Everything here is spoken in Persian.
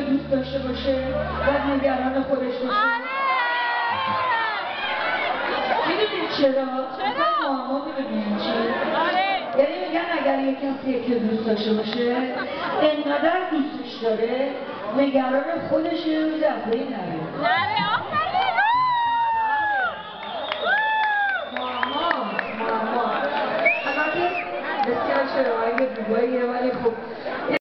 که دوست داشته باشه و نگران خودش باشه. آره! می‌دونید چرا؟ چرا؟ ماما می‌دونید چرا؟ آره! یعنی میگن اگر یک کسی که دوست داشته باشه انقدر دوستش داره نگران خودش رو دفعه نره نره ماما ماما. البته بسیار شروعی به ولی خب